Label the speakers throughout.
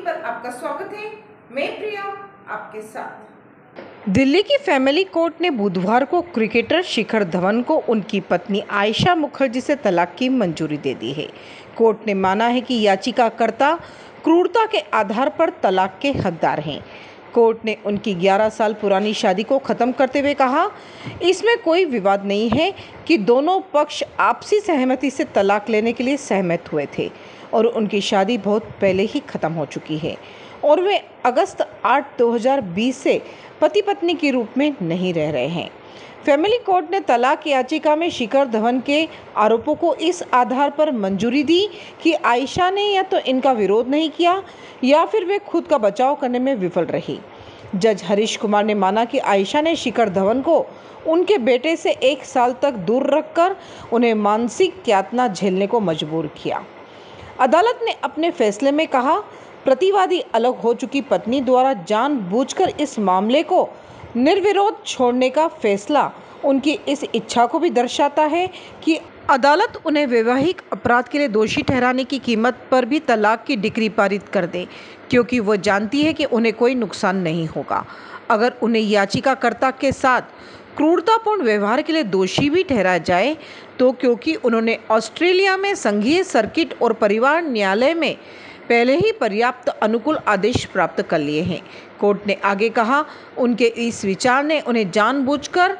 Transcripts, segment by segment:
Speaker 1: पर आपका स्वागत है। मैं प्रिया, आपके साथ।
Speaker 2: दिल्ली की फैमिली कोर्ट ने बुधवार को क्रिकेटर शिखर धवन को उनकी पत्नी आयशा मुखर्जी से तलाक की मंजूरी दे दी है। कोर्ट ने माना है कि याचिकाकर्ता क्रूरता के आधार पर तलाक के हकदार हैं। कोर्ट ने उनकी 11 साल पुरानी शादी को ख़त्म करते हुए कहा, इसमें कोई विवाद नहीं है कि दोनों पक्ष आपसी सहमति से तलाक लेने के लिए सहमत हुए थे और उनकी शादी बहुत पहले ही ख़त्म हो चुकी है और वे अगस्त 8 2020 से पति पत्नी के रूप में नहीं रह रहे हैं। फैमिली कोर्ट ने तलाक याचिका में शिखर धवन के आरोपों को इस आधार पर मंजूरी दी कि आयशा ने या तो इनका विरोध नहीं किया, या फिर वे खुद का बचाव करने में विफल रही। जज हरीश कुमार ने माना कि आयशा ने शिखर धवन को उनके बेटे से एक साल तक दूर रखकर उन्हें मानसिक यातना झेलने को मजबूर किया। अदालत ने अपने फैसले में कहा, प्रतिवादी अलग हो चुकी पत्नी द्वारा जानबूझकर इस मामले को निर्विरोध छोड़ने का फैसला उनकी इस इच्छा को भी दर्शाता है कि अदालत उन्हें वैवाहिक अपराध के लिए दोषी ठहराने की कीमत पर भी तलाक की डिक्री पारित कर दे, क्योंकि वो जानती है कि उन्हें कोई नुकसान नहीं होगा। अगर उन्हें याचिकाकर्ता के साथ क्रूरतापूर्ण व्यवहार के लिए दोषी भी ठहराया जाए तो क्योंकि उन्होंने ऑस्ट्रेलिया में संघीय सर्किट और परिवार न्यायालय में पहले ही पर्याप्त अनुकूल आदेश प्राप्त कर लिए हैं। कोर्ट ने आगे कहा, उनके इस विचार ने उन्हें जानबूझकर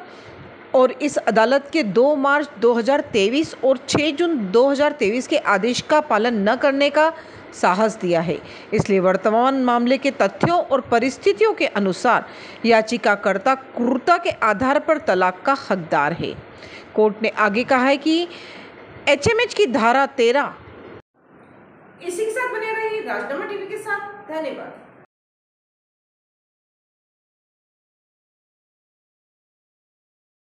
Speaker 2: और इस अदालत के 2 मार्च 2023 और 6 जून 2023 के आदेश का पालन न करने का साहस दिया है। इसलिए वर्तमान मामले के तथ्यों और परिस्थितियों के अनुसार याचिकाकर्ता क्रूरता के आधार पर तलाक का हकदार है। कोर्ट ने आगे कहा है कि एचएमएच की धारा तेरह
Speaker 1: इसी के साथ बने रहिए राजनामा टीवी के साथ। धन्यवाद।